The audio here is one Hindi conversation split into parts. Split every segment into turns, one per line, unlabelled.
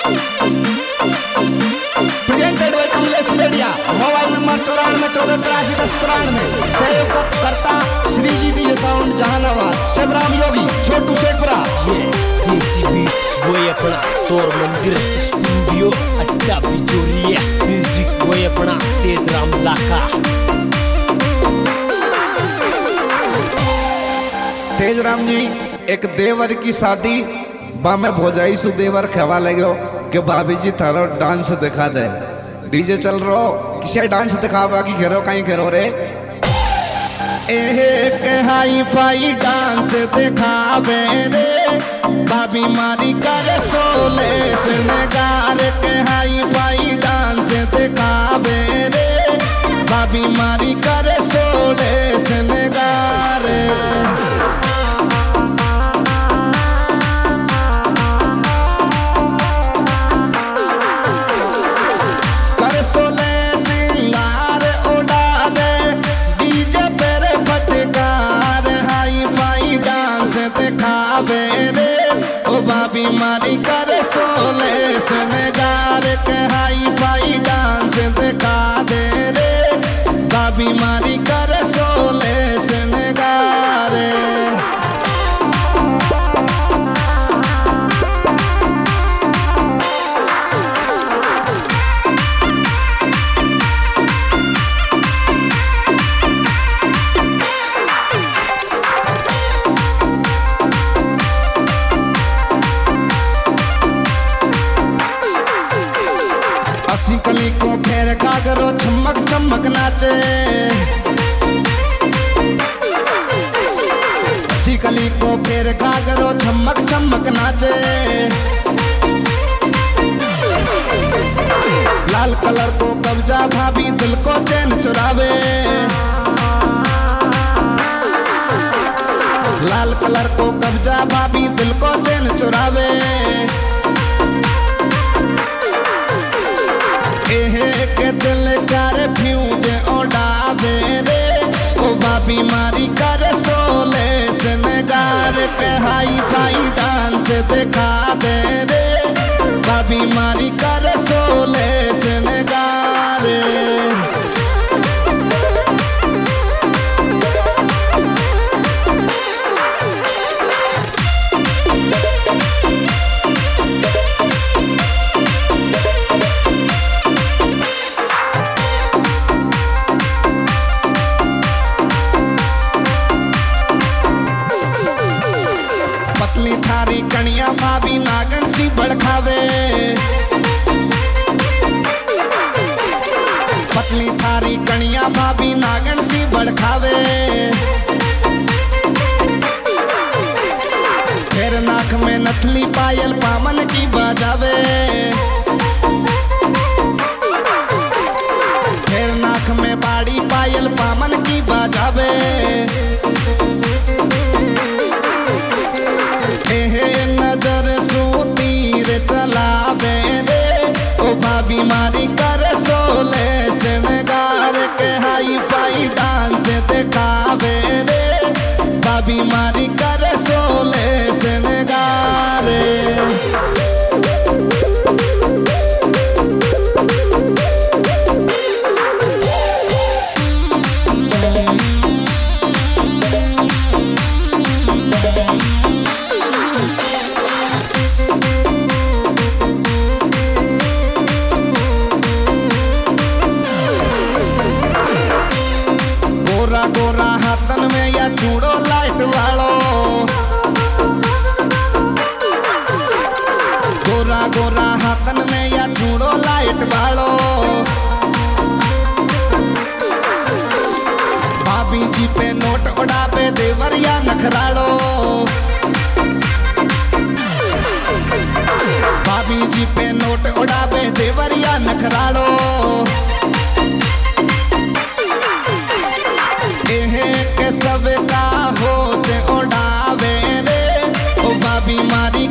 Presented by Kamlesh media mobile number चौरानवे चौदह तिरासी दस तिरानवे. सहयोग Shri G D sound Jehanabad. Shivram Yogi Chhotu Sheikhpura.
ये देसी बीट वो अपना सौर मंदिर स्टूडियो अड्डा बिजोरिया म्यूज़िक वो अपना तेज राम लाखा.
तेज राम जी एक देवर की शादी बा में भोजाई सु देवर खेवा लगे कि भाभी जी थारो डांस दिखा दे। डीजे चल रो किसे डांस दिखावा की घेरो कहीं घेरो रे? एक हाई फाई डांस दिखावे रे। भाभी मारी कर सोले सनगार के हाई डांस दिखावे रे। भाभी मारी कर सोले गार के हाई पाई डांस कागरो चमक चमक नाचे। कली को फेर कागरो चमक चमक नाचे। लाल कलर को कब्जा, भाभी दिल को चैन चुरावे। लाल कलर को कब्जा, भाभी दिल को चैन चुरावे। के हाई फाई डांस दिखा दे रे। मारी कर सोले नाक में नथली पायल पामन की बजावे। फिर नाक में बाड़ी पायल पामन की बजावे। पे नोट उड़ावे देवरिया नखराड़ो। के सब का हो उड़ावे रे। ओ बाबी मारी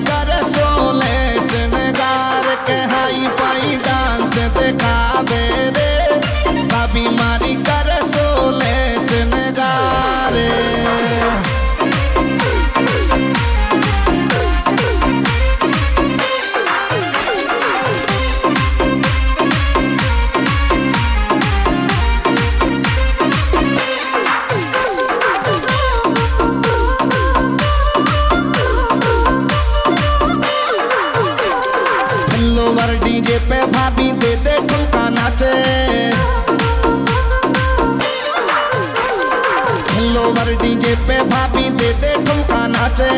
लोवर डीजे पे भाभी दे दे ठुमका नाचे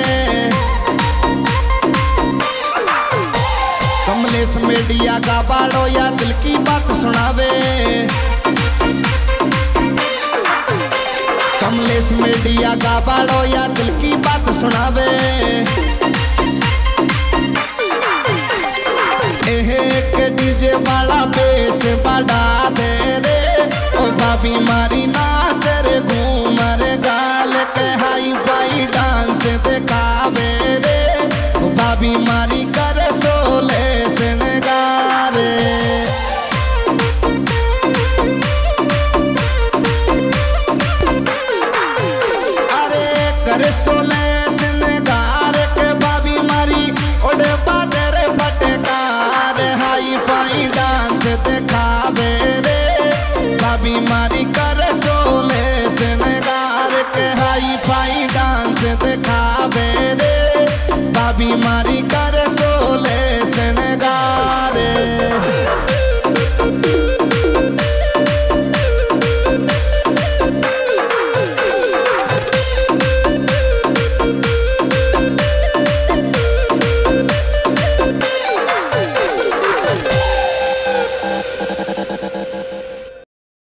कमलेश मीडिया का बाड़ो या दिल की बात सुनावे। कमलेश मीडिया का बाड़ो या दिल की बात सुनावे। डीजे वाला बेस बढ़ा दे रे ओ भाभी मारी ना डांस दिखावे रे। बाबी मारी का